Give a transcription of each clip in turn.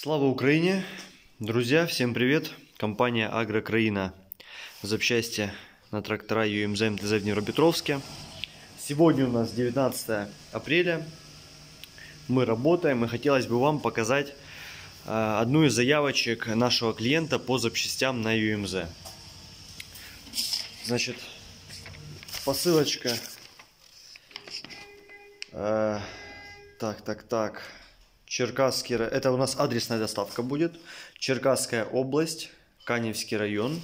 Слава Украине! Друзья, всем привет! Компания Агрокраина. Запчасти на трактора ЮМЗ МТЗ в Днепропетровске. Сегодня у нас 19 апреля. Мы работаем и хотелось бы вам показать э, одну из заявочек нашего клиента по запчастям на ЮМЗ. Значит, посылочка. Э, так, так, так. Черкасский, это у нас адресная доставка будет. Черкасская область, Каневский район.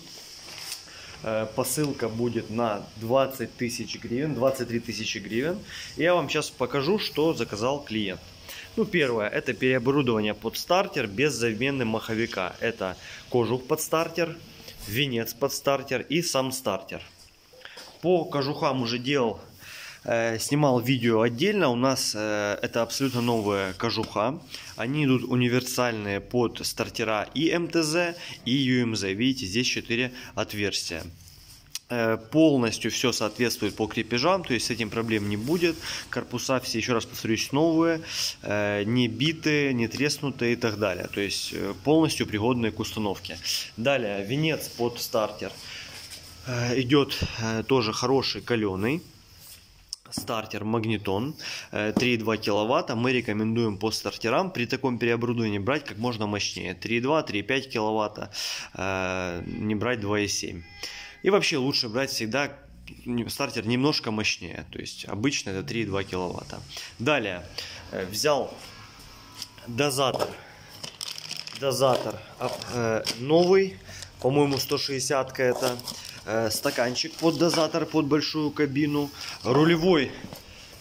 Э, посылка будет на 20 тысяч гривен, 23 тысячи гривен. Я вам сейчас покажу, что заказал клиент. Ну, первое, это переоборудование под стартер без замены маховика. Это кожух под стартер, венец под стартер и сам стартер. По кожухам уже делал Э, снимал видео отдельно. У нас э, это абсолютно новая кожуха. Они идут универсальные под стартера и МТЗ, и UMZ. Видите, здесь 4 отверстия э, полностью все соответствует по крепежам, то есть с этим проблем не будет. Корпуса все, еще раз повторюсь, новые, не битые, не треснутые и так далее. То есть полностью пригодные к установке. Далее, венец под стартер идет тоже хороший, каленый стартер магнитон 3,2 киловатта. Мы рекомендуем по стартерам при таком переоборудовании брать как можно мощнее. 3,2 3,5 киловатта э, не брать 2,7 и вообще лучше брать всегда стартер немножко мощнее. То есть обычно это 3,2 киловатта. Далее э, взял дозатор. Дозатор э, новый. По-моему 160 это Э, стаканчик под дозатор, под большую кабину. Рулевой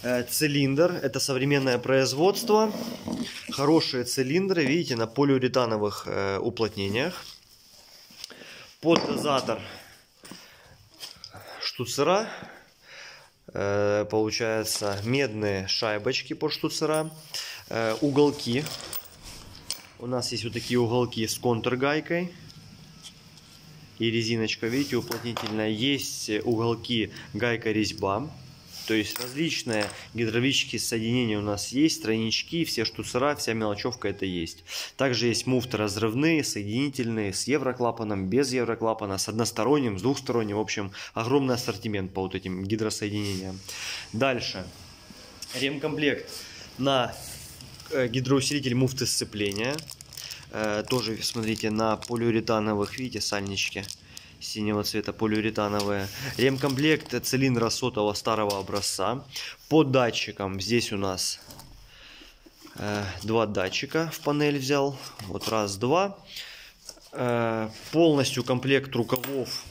э, цилиндр. Это современное производство. Хорошие цилиндры, видите, на полиуретановых э, уплотнениях. Под дозатор штуцера. Получается медные шайбочки под штуцера. Уголки. У нас есть вот такие уголки с контргайкой и резиночка, видите, уплотнительная. Есть уголки гайка-резьба. То есть различные гидравлические соединения у нас есть, тройнички, все штуцера, вся мелочевка это есть. Также есть муфты разрывные, соединительные, с евроклапаном, без евроклапана, с односторонним, с двухсторонним. В общем, огромный ассортимент по вот этим гидросоединениям. Дальше. Ремкомплект на э, гидроусилитель муфты сцепления. Э, тоже, смотрите, на полиуретановых, видите, сальнички синего цвета полиуретановые. Ремкомплект цилиндра сотого старого образца. По датчикам здесь у нас э, два датчика в панель взял. Вот раз, два. Э, полностью комплект рукавов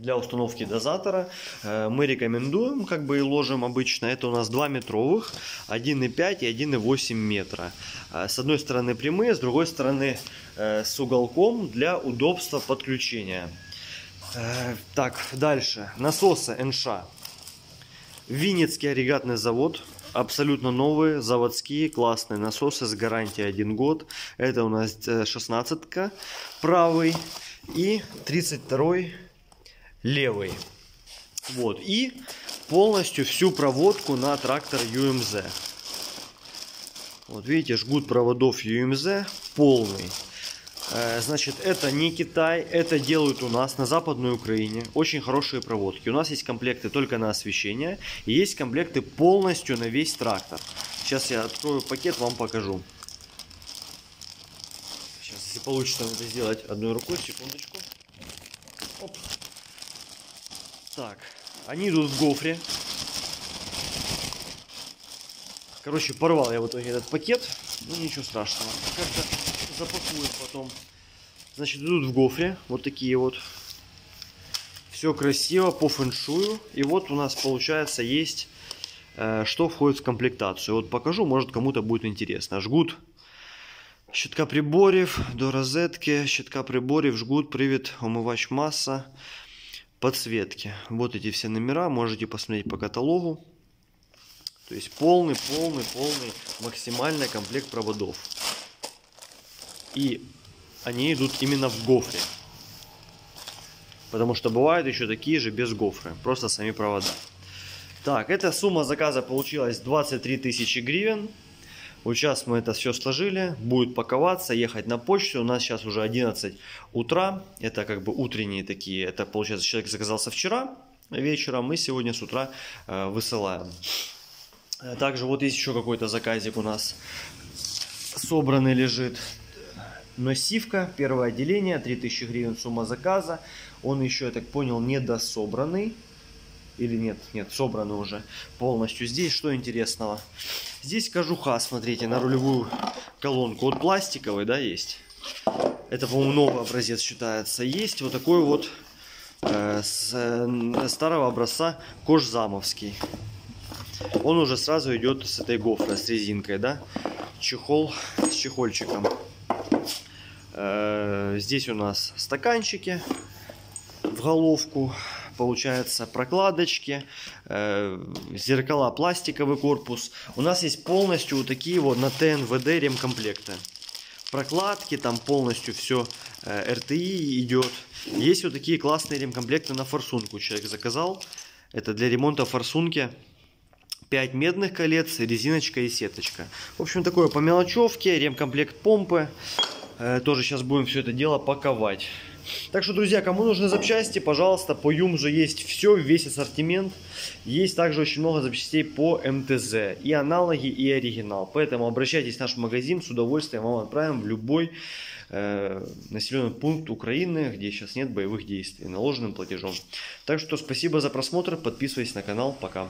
для установки дозатора э, мы рекомендуем, как бы и ложим обычно, это у нас 2 метровых, 1,5 и 1,8 метра. Э, с одной стороны прямые, с другой стороны э, с уголком для удобства подключения. Так, дальше. Насосы НШ. Винницкий агрегатный завод. Абсолютно новые, заводские, классные насосы с гарантией 1 год. Это у нас 16 правый и 32 левый. Вот. И полностью всю проводку на трактор UMZ. Вот видите, жгут проводов UMZ полный. Э, значит, это не Китай, это делают у нас на Западной Украине. Очень хорошие проводки. У нас есть комплекты только на освещение. И есть комплекты полностью на весь трактор. Сейчас я открою пакет, вам покажу. Сейчас, если получится это сделать одной рукой, секундочку. Оп. Так, они идут в гофре. Короче, порвал я в итоге этот пакет. Ну, ничего страшного. Как-то запакуем потом. Значит, идут в гофре. Вот такие вот. Все красиво, по фэншую. И вот у нас, получается, есть, э, что входит в комплектацию. Вот покажу, может, кому-то будет интересно. Жгут щитка приборів до розетки, щитка приборів, жгут, привід, омивач масса подсветки. Вот эти все номера, можете посмотреть по каталогу. То есть полный, полный, полный, максимальный комплект проводов. И они идут именно в гофре. Потому что бывают еще такие же без гофры. Просто сами провода. Так, эта сумма заказа получилась 23 тысячи гривен. Вот сейчас мы это все сложили, будет паковаться, ехать на почту. У нас сейчас уже 11 утра, это как бы утренние такие, это получается человек заказался вчера вечером, мы сегодня с утра э, высылаем. Э, также вот есть еще какой-то заказик у нас собранный лежит. Носивка, первое отделение, 3000 гривен сумма заказа. Он еще, я так понял, недособранный. Или нет, нет, собраны уже полностью. Здесь что интересного? Здесь кожуха, смотрите, на рулевую колонку. Вот пластиковый, да, есть. Это, по-моему, новый образец считается. Есть вот такой вот э, с э, старого образца кожзамовский. Он уже сразу идет с этой гофрой, с резинкой, да. Чехол с чехольчиком. Э, здесь у нас стаканчики в головку получается прокладочки, э, зеркала, пластиковый корпус. У нас есть полностью вот такие вот на ТНВД ремкомплекты. Прокладки, там полностью все э, РТИ идет. Есть вот такие классные ремкомплекты на форсунку. Человек заказал. Это для ремонта форсунки. 5 медных колец, резиночка и сеточка. В общем, такое по мелочевке, ремкомплект помпы. Э, тоже сейчас будем все это дело паковать. Так что, друзья, кому нужны запчасти, пожалуйста, по ЮМ же есть все, весь ассортимент. Есть также очень много запчастей по МТЗ. И аналоги, и оригинал. Поэтому обращайтесь в наш магазин, с удовольствием вам отправим в любой э, населенный пункт Украины, где сейчас нет боевых действий, наложенным платежом. Так что спасибо за просмотр, подписывайтесь на канал, пока.